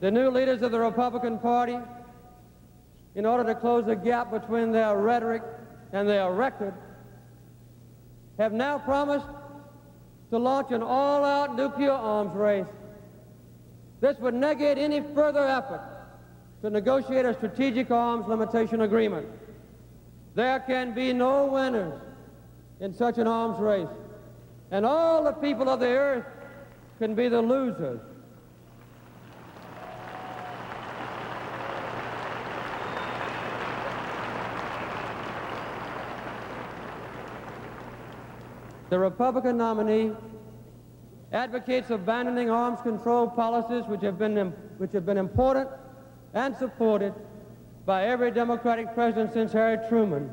The new leaders of the Republican Party, in order to close the gap between their rhetoric and their record, have now promised to launch an all-out nuclear arms race. This would negate any further effort to negotiate a strategic arms limitation agreement. There can be no winners in such an arms race, and all the people of the earth can be the losers. The Republican nominee advocates abandoning arms control policies which have been, which have been important and supported by every Democratic president since Harry Truman.